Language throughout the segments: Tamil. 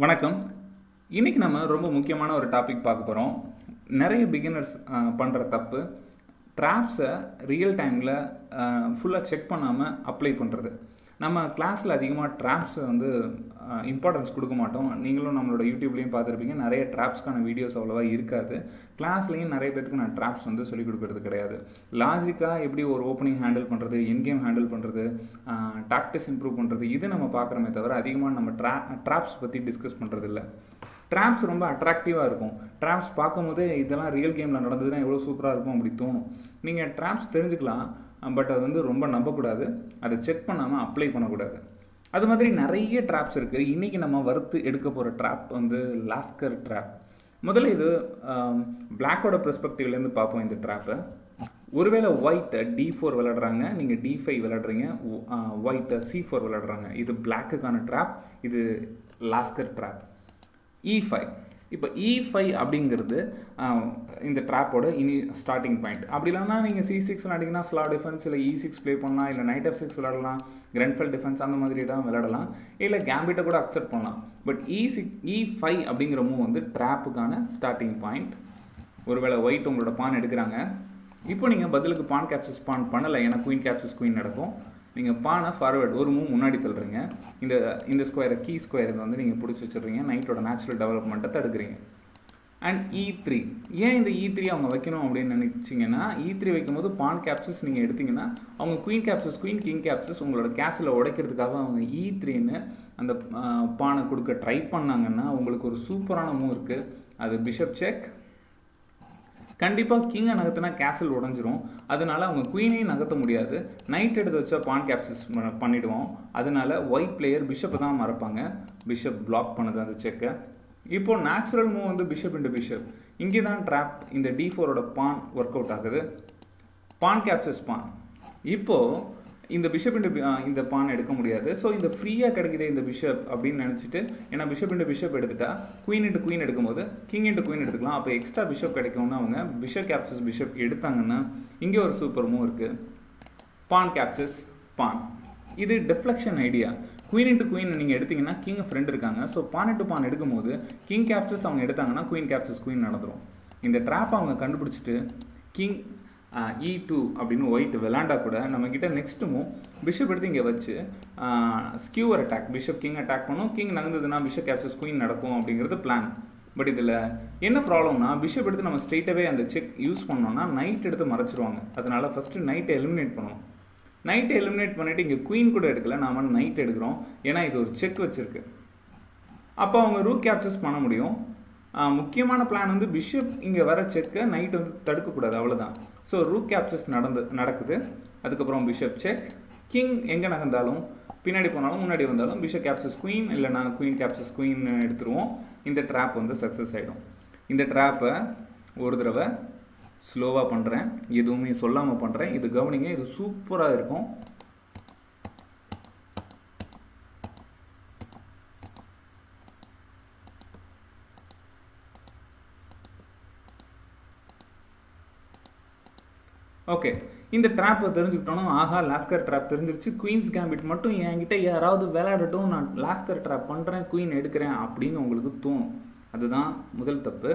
வணக்கம். இன்னைக்கு நம்ம ரொம்ப முக்கியமான ஒரு டாபிக் பார்க்க போகிறோம் நிறைய பிகினர்ஸ் பண்ணுற தப்பு. ட்ராப்ஸை ரியல் டைமில் ஃபுல்லாக செக் பண்ணாமல் அப்ளை பண்ணுறது நம்ம கிளாஸில் அதிகமாக ட்ராப்ஸ் வந்து இம்பார்ட்டன்ஸ் கொடுக்க மாட்டோம். நீங்களும் நம்மளோட யூடியூப்லேயும் பார்த்துருப்பீங்க. நிறைய ட்ராப்ஸ்க்கான வீடியோஸ் அவ்வளோவா இருக்காது. கிளாஸ்லேயும் நிறைய பேருக்கு நான் ட்ராப்ஸ் வந்து சொல்லிக் கொடுக்கறது கிடையாது. லாஜிக்காக எப்படி ஒரு ஓப்பனிங் ஹேண்டில் பண்ணுறது என் கேம் ஹேண்டில் பண்ணுறது டாக்டிஸ் இம்ப்ரூவ் பண்ணுறது இது நம்ம பார்க்குறோமே தவிர அதிகமாக நம்ம ட்ரா ட்ராப்ஸ் பற்றி டிஸ்கஸ் பண்ணுறது இல்லை. ட்ராப்ஸ் ரொம்ப அட்ராக்டிவாக இருக்கும். ட்ராப்ஸ் பார்க்கும்போது இதெல்லாம் ரியல் கேமில் நடந்ததுன்னா எவ்வளோ சூப்பராக இருக்கும் அப்படி தோணும். நீங்கள் ட்ராப்ஸ் தெரிஞ்சுக்கலாம். பட் அது வந்து ரொம்ப நம்பக்கூடாது. அதை செக் பண்ணாமல் அப்ளை பண்ணக்கூடாது. அது மாதிரி நிறைய ட்ராப்ஸ் இருக்குது இன்றைக்கி நம்ம வறுத்து எடுக்க போகிற ட்ராப் வந்து லாஸ்கர் ட்ராப் முதல்ல இது பிளாக்கோட பெர்ஸ்பெக்டிவ்லேருந்து பார்ப்போம் இந்த ட்ராப்பை ஒருவேளை ஒயிட் டி ஃபோர் விளாடுறாங்க நீங்கள் டி ஃபைவ் விளாடுறீங்க ஒயிட் சி ஃபோர் விளாடுறாங்க இது பிளாக்குக்கான ட்ராப் இது லாஸ்கர் ட்ராப் இ ஃபைவ் இப்போ இ e ஃபைவ் அப்படிங்கிறது இந்த ட்ராப்போட இனி ஸ்டார்டிங் பாயிண்ட் அப்படி இல்லைனா நீங்கள் சி சிக்ஸ் விளையாடிங்கன்னா ஸ்லா டிஃபென்ஸ் இல்லை இ சிக்ஸ் ப்ளே பண்ணலாம் இல்லை நைட் எஃப் சிக்ஸ் விளாடலாம் கிரண்ட்ஃபெல் டிஃபென்ஸ் அந்த மாதிரி தான் விளாடலாம் இல்லை கேம்பிட்டை கூட அக்செப்ட் பண்ணலாம். But E e six E e five அப்படிங்கிற மூவ் வந்து ட்ராப்புக்கான ஸ்டார்டிங் பாயிண்ட் ஒருவேளை ஒயிட் உங்களோட பான் எடுக்கிறாங்க. இப்போ நீங்கள் பதிலுக்கு பான் கேப்சஸ் பான் பண்ணலை ஏன்னா குயின் கேப்சஸ் குயின் நடக்கும். நீங்கள் பானை ஃபார்வேர்டு ஒரு மூவ் முன்னாடி தள்ளுறீங்க. இந்த இந்த ஸ்கொயரை கீ ஸ்கொயர் இதை வந்து நீங்கள் பிடிச்சி வச்சுருங்க நைட்டோட நேச்சுரல் டெவலப்மெண்ட்டை தடுக்கிறீங்க. அண்ட் இ த்ரீ ஏன் இந்த e இ த்ரீ அவங்க வைக்கணும் அப்படின்னு நினச்சிங்கன்னா இ e த்ரீ வைக்கும்போது பான் கேப்சஸ் நீங்கள் எடுத்தீங்கன்னா அவங்க queen captures queen king captures உங்களோட கேஸில் உடைக்கிறதுக்காக அவங்க e இ த்ரீன்னு அந்த பானை கொடுக்க ட்ரை பண்ணாங்கன்னா உங்களுக்கு ஒரு சூப்பரான மூவ் இருக்குது அது பிஷப் செக் கண்டிப்பாக கிங்கை நகர்த்தினா கேசல் உடஞ்சிரும். அதனால அவங்க குயினையும் நகர்த்த முடியாது. நைட் எடுத்து வச்சா பான் கேப்சஸ் பண்ணிவிடுவோம் அதனால் ஒயிட் பிளேயர் பிஷப்பை தான் மறப்பாங்க. பிஷப் பிளாக் பண்ணுது அந்த செக்கை இப்போ நேச்சுரல் மூவ் வந்து பிஷப் இன்டு பிஷப் இங்கே தான் ட்ராப் இந்த டி ஃபோரோட பான் ஒர்க் அவுட் ஆகுது. பான் கேப்சஸ் பான் இப்போது இந்த பிஷப் இன்ட்டு இந்த பான் எடுக்க முடியாது. ஸோ இந்த ஃப்ரீயாக கிடைக்குது இந்த பிஷப் அப்படின்னு நினச்சிட்டு ஏன்னா பிஷப் இன்டு பிஷப் எடுத்துட்டா குயின் இன்ட்டு குயின் எடுக்கும்போது கிங் இன்ட்டு குயின் எடுத்துக்கலாம். அப்போ எக்ஸ்ட்ரா பிஷப் கிடைக்கும்னு அவங்க பிஷப் கேப்சஸ் பிஷப் எடுத்தாங்கன்னா இங்கே ஒரு சூப்பர் மூவ் இருக்குது பான் கேப்சஸ் பான் இது deflection idea queen into queen நீங்கள் எடுத்தீங்கன்னா கிங் ஃப்ரெண்ட் இருக்காங்க. ஸோ பான் இன்ட்டு பான் எடுக்கும்போது கிங் கேப்சஸ் அவங்க எடுத்தாங்கன்னா குயின் கேப்சஸ் குயின் நடந்துடும் இந்த ட்ராப் அவங்க கண்டுபிடிச்சிட்டு கிங் இ டூ e அப்படின்னு ஒயிட் விளாண்டா கூட நம்மக்கிட்ட நெக்ஸ்ட் மூவ் பிஷப் எடுத்து இங்கே வச்சு skewer attack bishop king attack பண்ணும். கிங் நகர்ந்ததுன்னா பிஷப் கேப்சர்ஸ் குயின் நடக்கும் அப்படிங்கிறது பிளான் பட் இதில் என்ன ப்ராப்ளம்னா பிஷப் எடுத்து நம்ம ஸ்ட்ரெயிட்டாகவே அந்த செக் யூஸ் பண்ணோம்னா நைட் எடுத்து மறைச்சிருவாங்க. அதனால் ஃபஸ்ட்டு நைட்டை எலிமினேட் பண்ணுவோம் நைட்டை எலிமினேட் பண்ணிவிட்டு இங்கே குயின் கூட எடுக்கல நாம நைட் எடுக்கிறோம். ஏன்னா இது ஒரு செக் வச்சுருக்கு. அப்போ அவங்க ரூட் கேப்சர்ஸ் பண்ண முடியும். முக்கியமான பிளான் வந்து பிஷப் இங்கே வர செக்கை நைட் வந்து தடுக்கக்கூடாது அவ்வளோதான் ஸோ ரூக் கேப்சர்ஸ் நடந்து நடக்குது. அதுக்கப்புறம் பிஷப் செக் கிங் எங்கே நகர்ந்தாலும் பின்னாடி போனாலும் முன்னாடி வந்தாலும் பிஷப் கேப்சர்ஸ் குயின் இல்லைனா குயின் கேப்சர்ஸ் குயின் எடுத்துருவோம். இந்த ட்ராப் வந்து சக்ஸஸ் ஆகிடும் இந்த ட்ராப்பை ஒரு தடவை ஸ்லோவாக பண்ணுறேன் எதுவுமே சொல்லாமல் பண்ணுறேன் இது கவனிங்க இது சூப்பராக இருக்கும். ஓகே இந்த ட்ராப்பை தெரிஞ்சுக்கிட்டோம் ஆஹா லாஸ்கர் ட்ராப் தெரிஞ்சிருச்சு. குயின்ஸ் கேம்பிட் மட்டும் என்கிட்ட யாராவது விளையாடட்டும் நான் லாஸ்கர் ட்ராப் பண்ணுறேன் குயின் எடுக்கிறேன் அப்படின்னு உங்களுக்கு தோணும். அதுதான் முதல் தப்பு.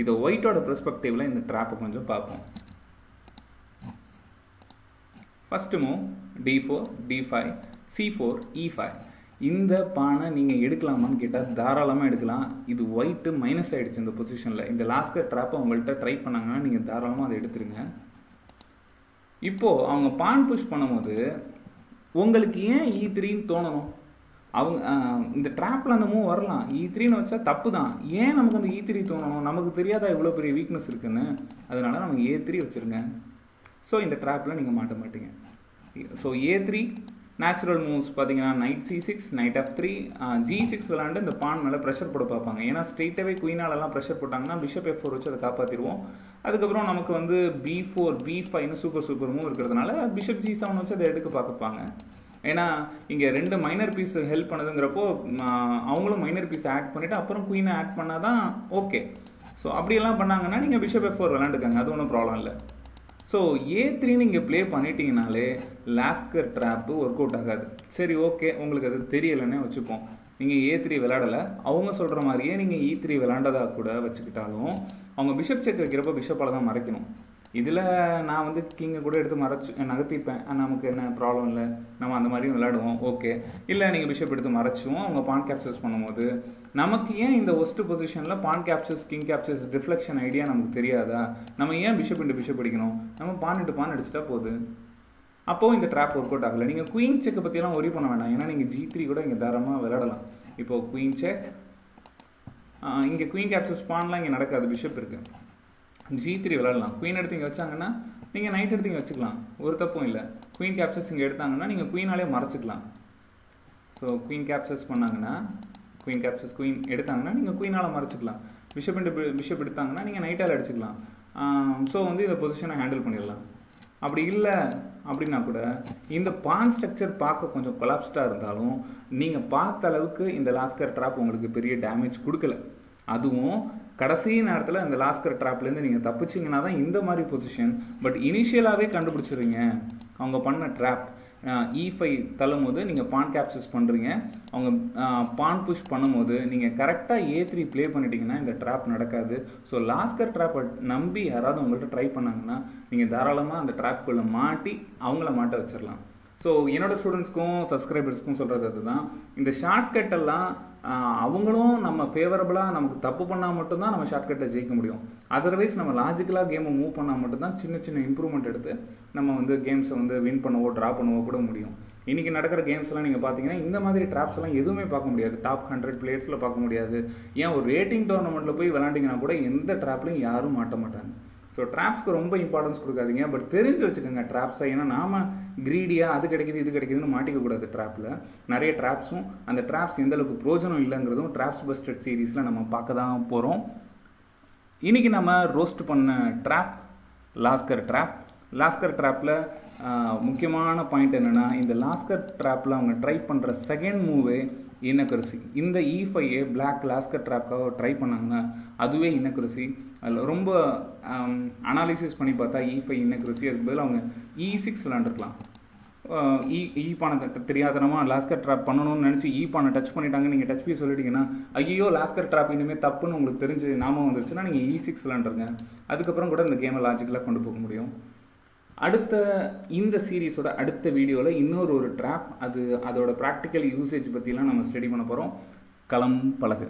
இதை ஒயிட்டோட பெர்ஸ்பெக்டிவில் இந்த ட்ராப்பை கொஞ்சம் பார்ப்போம். First move D four D five C four E five இந்த பானை நீங்கள் எடுக்கலாமான்னு கேட்டால் தாராளமாக எடுக்கலாம். இது ஒயிட்டு மைனஸ் ஆகிடுச்சு இந்த பொசிஷனில் இந்த லாஸ்கர் ட்ராப்பை உங்கள்கிட்ட ட்ரை பண்ணாங்கன்னா நீங்கள் தாராளமாக அதை எடுத்துருங்க. இப்போது அவங்க பான் புஷ் பண்ணும்போது உங்களுக்கு ஏன் e இ த்ரீன்னு தோணணும்? அவங்க இந்த ட்ராப்பில் அந்த மூவ் வரலாம். E இ த்ரீன்னு வச்சா தப்பு தான் ஏன் நமக்கு அந்த e இ த்ரீ தோணணும்? நமக்கு தெரியாதா இவ்வளோ பெரிய வீக்னஸ் இருக்குன்னு? அதனால நம்ம ஏ த்ரீ வச்சுருங்க. ஸோ இந்த ட்ராப்பில் நீங்கள் மாட்ட மாட்டீங்க. So A three natural moves பார்த்தீங்கன்னா knight C six knight F three G six விளாண்டு இந்த பான் மேலே ப்ரெஷர் போட பார்ப்பாங்க. ஏன்னா ஸ்ட்ரெயிட்டாகவே குயினாலெல்லாம் ப்ரெஷர் போட்டாங்கன்னா பிஷப் எஃப் ஃபோர் வச்சு அதை காப்பாற்றிடுவோம் அதுக்கப்புறம் நமக்கு வந்து பி ஃபோர் பி ஃபைவ்னு சூப்பர் சூப்பர் மூவ் இருக்கிறதுனால பிஷப் ஜி செவன் வச்சு அதை எடுக்க பார்ப்பாங்க ஏன்னா இங்கே ரெண்டு மைனர் பீஸ் ஹெல்ப் பண்ணுதுங்கிறப்போ அவங்களும் மைனர் பீஸ் ஆட் பண்ணிவிட்டு அப்புறம் குயினை ஆட் பண்ணால் தான் ஓகே ஸோ அப்படியெல்லாம் பண்ணாங்கன்னா நீங்கள் பிஷப் எஃப் ஃபோர் விளாண்டுக்காங்க அது ஒன்றும் ப்ராப்ளம் இல்லை. ஸோ ஏ த்ரீ நீங்கள் ப்ளே பண்ணிட்டீங்கனாலே லாஸ்கர் ட்ராப்பு ஒர்க் அவுட் ஆகாது. சரி ஓகே உங்களுக்கு அது தெரியலைன்னே வச்சுப்போம். நீங்கள் ஏ த்ரீ விளாடலை அவங்க சொல்கிற மாதிரியே நீங்கள் இ e த்ரீ விளாண்டதாக கூட வச்சுக்கிட்டாலும் அவங்க பிஷப் செக் வைக்கிறப்ப பிஷப்பால் தான் மறைக்கணும். இதில் நான் வந்து கிங்கை கூட எடுத்து மறைச்சு நகர்த்திப்பேன். நமக்கு என்ன ப்ராப்ளம் இல்லை? நம்ம அந்த மாதிரியும் விளையாடுவோம். ஓகே இல்லை நீங்கள் பிஷப் எடுத்து மறைச்சுவோம் அவங்க பான் கேப்சர்ஸ் பண்ணும்போது நமக்கு ஏன் இந்த ஒஸ்ட் பொசிஷனில் pawn captures king captures reflection idea நமக்கு தெரியாதா? நம்ம ஏன் பிஷப் இன்ட்டு பிஷப் அடிக்கணும்? நம்ம பான் இன்ட்டு பான் அடிச்சிட்டா போகுது அப்போது இந்த ட்ராப் ஒர்க் அவுட் ஆகலை. நீங்கள் குயின் செக்கை பற்றியெல்லாம் ஒரி பண்ண வேண்டாம் ஏன்னா நீங்கள் ஜி த்ரீ கூட இங்கே தாராளமாக விளையாடலாம். இப்போது குயின் செக் இங்கே குயின் கேப்சர்ஸ் ஸ்பான்லாம் இங்கே நடக்காது. பிஷப் இருக்குது ஜி த்ரீ விளாடலாம் குயின் எடுத்து இங்கே வச்சாங்கன்னா நீங்கள் நைட் எடுத்து இங்கே வச்சுக்கலாம். ஒரு தப்பும் இல்லை. குயின் கேப்சர்ஸ் இங்கே எடுத்தாங்கன்னா நீங்கள் குயினாலே மறைச்சிக்கலாம். ஸோ குயின் கேப்சர்ஸ் பண்ணாங்கன்னா குயின் கேப்சர்ஸ் குயின் எடுத்தாங்கன்னா நீங்கள் குயினால் மறைச்சிக்கலாம். பிஷப் பிஷப் எடுத்தாங்கன்னா நீங்கள் நைட்டால் அடிச்சுக்கலாம். ஸோ வந்து இந்த பொசிஷனை ஹேண்டில் பண்ணிடலாம். அப்படி இல்லை அப்படின்னா கூட இந்த பான் ஸ்ட்ரக்சர் பார்க்க கொஞ்சம் கொலாப்ஸ்டாக இருந்தாலும் நீங்கள் பார்த்த அளவுக்கு இந்த லாஸ்கர் ட்ராப் உங்களுக்கு பெரிய டேமேஜ் கொடுக்கல. அதுவும் கடைசி நேரத்தில் இந்த லாஸ்கர் ட்ராப்லேருந்து நீங்கள் தப்பிச்சிங்கன்னா தான் இந்த மாதிரி பொசிஷன் பட் இனிஷியலாகவே கண்டுபிடிச்சிருங்க அவங்க பண்ண ட்ராப் இ e தள்ளும்போது நீங்கள் பான் கேப்சர்ஸ் பண்ணுறீங்க அவங்க பான் புஷ் பண்ணும்போது நீங்கள் கரெக்டாக ஏ த்ரீ ப்ளே பண்ணிட்டீங்கன்னா இந்த ட்ராப் நடக்காது. ஸோ லாஸ்கர் ட்ராப்பை நம்பி யாராவது உங்கள்கிட்ட ட்ரை பண்ணாங்கன்னா நீங்கள் தாராளமாக அந்த ட்ராப்புக்குள்ளே மாட்டி அவங்கள மாட்ட வச்சிடலாம் ஸோ என்னோட ஸ்டூடெண்ட்ஸ்க்கும் சப்ஸ்கிரைபர்ஸ்க்கும் சொல்கிறது அதுதான். இந்த ஷார்ட்கட் எல்லாம் அவங்களும் நம்ம ஃபேவரபுளாக நமக்கு தப்பு பண்ணால் மட்டும்தான் நம்ம ஷார்ட்கட்டை ஜெயிக்க முடியும். அதர்வைஸ் நம்ம லாஜிக்கலாக கேமை மூவ் பண்ணால் மட்டும்தான் சின்ன சின்ன இம்ப்ரூவ்மெண்ட் எடுத்து நம்ம வந்து கேம்ஸை வந்து வின் பண்ணவோ ட்ரா பண்ணவோ கூட முடியும். இன்றைக்கி நடக்கிற கேம்ஸ்லாம் நீங்கள் பார்த்தீங்கன்னா இந்த மாதிரி ட்ராப்ஸ் எல்லாம் எதுவுமே பார்க்க முடியாது. டாப் ஹண்ட்ரட் பிளேயர்ஸில் பார்க்க முடியாது. ஏன் ஒரு ரேட்டிங் டோர்னமெண்ட்டில் போய் விளாண்டிங்கன்னா கூட எந்த ட்ராப்லையும் யாரும் மாட்ட மாட்டாங்க. ஸோ ட்ராப்ஸ்க்கு ரொம்ப இம்பார்ட்டன்ஸ் கொடுக்காதீங்க. பட் தெரிஞ்சு வச்சுக்கோங்க ட்ராப்ஸை ஏன்னா நாம க்ரீடியாக அது கிடைக்குது இது கிடைக்குதுன்னு மாட்டிக்க கூடாது ட்ராப்பில் நிறைய ட்ராப்ஸும் அந்த ட்ராப்ஸ் எந்த அளவுக்கு பிரோஜனம் இல்லைங்கிறதும் ட்ராப்ஸ் பஸ்டட் சீரீஸில் நம்ம பார்க்க தான் போகிறோம் இன்றைக்கி நம்ம ரோஸ்ட் பண்ண ட்ராப் லாஸ்கர் ட்ராப் லாஸ்கர் ட்ராப்பில் முக்கியமான பாயிண்ட் என்னென்னா இந்த லாஸ்கர் ட்ராப்பில் அவங்க ட்ரை பண்ணுற செகண்ட் மூவே இனக்கரிசி. இந்த இ ஃபைவ் பிளாக் லாஸ்கர் ட்ராப்காக ட்ரை பண்ணாங்கன்னா அதுவே இனக்கரிசி. அதில் ரொம்ப அனாலிசிஸ் பண்ணி பார்த்தா e இ ஃபைவ் இன்னக்கரிசி அதுக்கு பதில் அவங்க e இ சிக்ஸ் விளாண்டுருக்கலாம் இ இ e, பானை தெரியாதனமாக லாஸ்கர் ட்ராப் பண்ணணும்னு நினச்சி இ பானை டச் பண்ணிட்டாங்க நீங்கள் டச் பி சொல்லிட்டீங்கன்னா ஐயோ லாஸ்கர் ட்ராப் இனிமேல் தப்புன்னு உங்களுக்கு தெரிஞ்சு நாம வந்துருச்சுன்னா நீங்கள் இ சிக்ஸ் விளாண்டுருங்க அதுக்கப்புறம் கூட இந்த கேமை லாஜிக்கலாக கொண்டு போக முடியும். அடுத்த இந்த சீரீஸோட அடுத்த வீடியோவில் இன்னொரு ஒரு ட்ராப் அது அதோட ப்ராக்டிக்கல் யூசேஜ் பற்றிலாம் நம்ம ஸ்டடி பண்ண போகிறோம் களம் பழகு